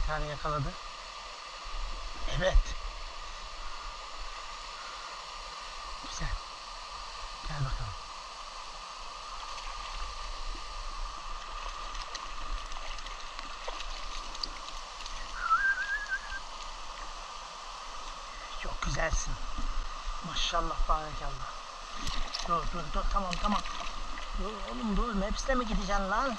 Bir tane yakaladı. Evet. Güzel. Gel bakalım. Çok güzelsin. Maşallah barakallah. Dur dur dur tamam tamam. Dur oğlum dur hepsine mi gideceksin lan?